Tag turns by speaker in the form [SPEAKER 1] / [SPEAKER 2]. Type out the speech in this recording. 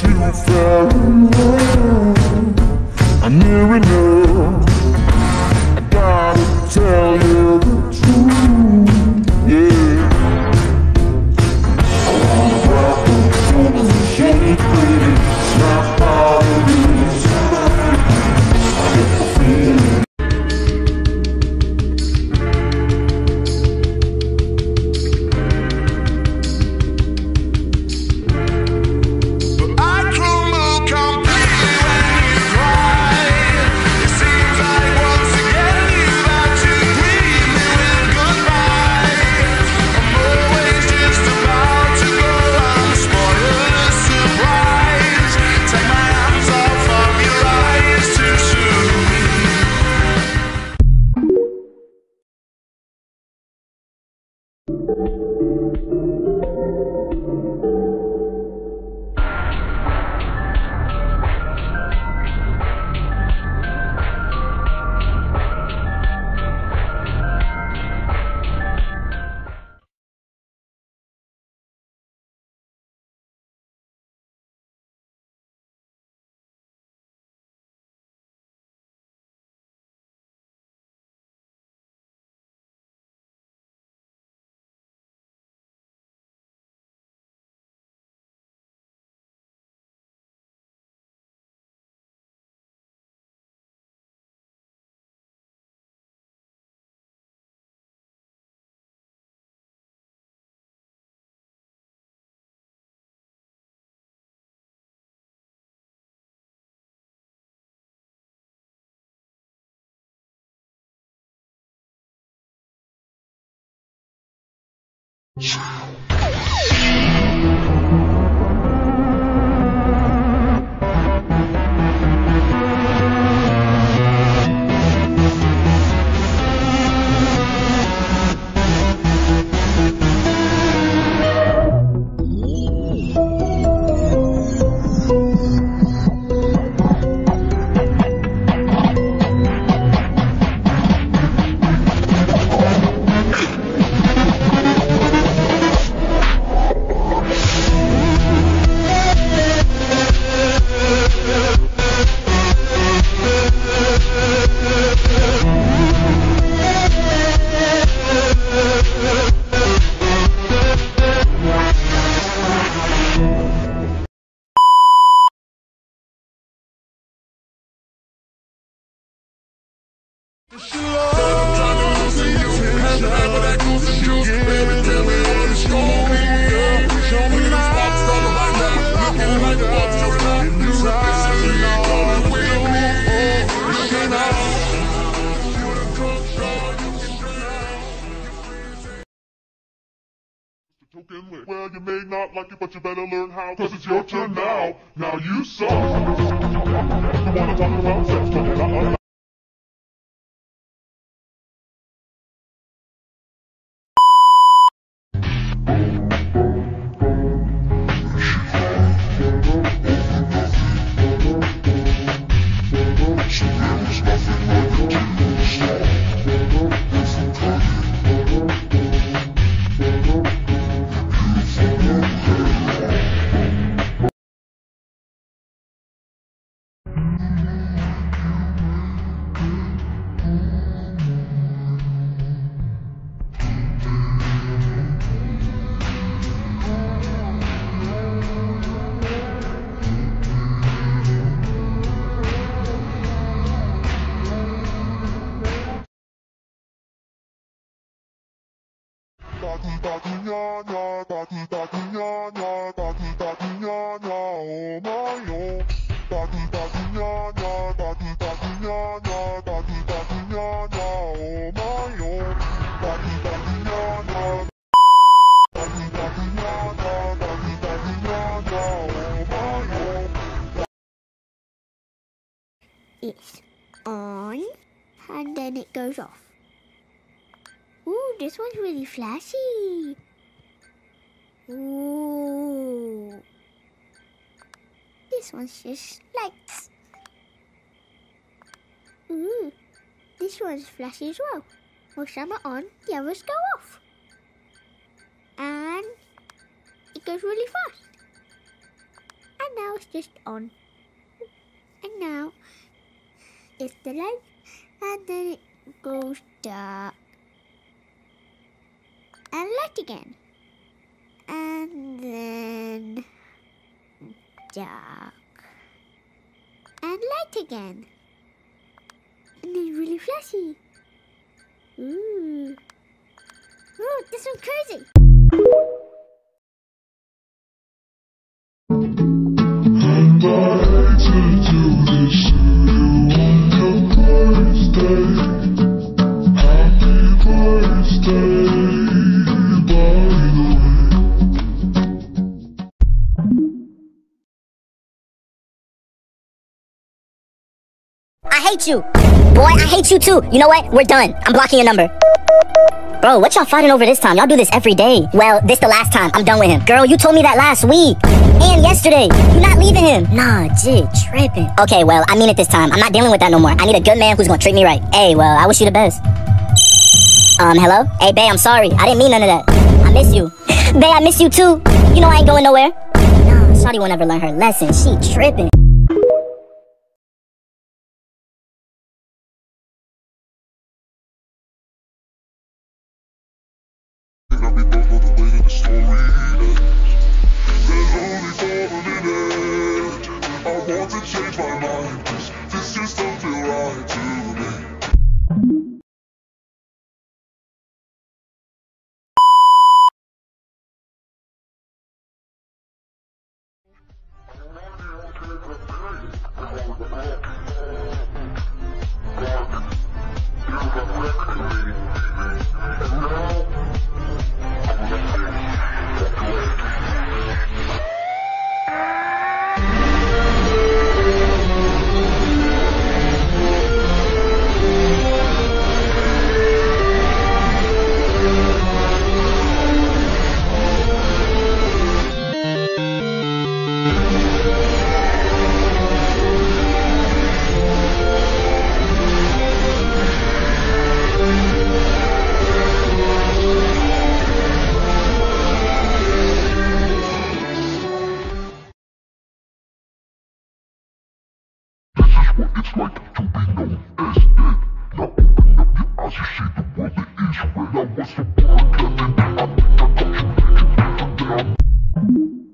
[SPEAKER 1] you fell in love. I'm near enough. Tchau. Well, you may not like it, but you better learn how, cause it's your turn now. Now you suck. You wanna talk about sex,
[SPEAKER 2] It's on and then it goes off. This one's really flashy. Ooh. This one's just lights. Ooh, this one's flashy as well. Well, some are on, the others go off. And it goes really fast. And now it's just on. And now it's the light and then it goes dark. And light again. And then dark. And light again. And then really flashy. Ooh. Ooh, this one's crazy.
[SPEAKER 1] Hate you.
[SPEAKER 3] Boy, I hate you too. You know what? We're done. I'm blocking your number. Bro, what y'all fighting over this time? Y'all do this every day. Well, this the last time. I'm done with him. Girl, you told me that last week. And yesterday. You're not leaving him. Nah, jit, tripping. Okay, well, I mean it this time. I'm not dealing with that no more. I need a good man who's gonna treat me right. Hey, well, I wish you the best. Um, hello? Hey, babe, I'm sorry. I didn't mean none of that. I miss you. babe, I miss you too. You know I ain't going nowhere. Nah, Shawty won't ever learn her lesson. She tripping.
[SPEAKER 1] what it's like to be known as dead? Now open up your eyes, and see the world that is red I was the broadcast and I think I got you, you think that I'm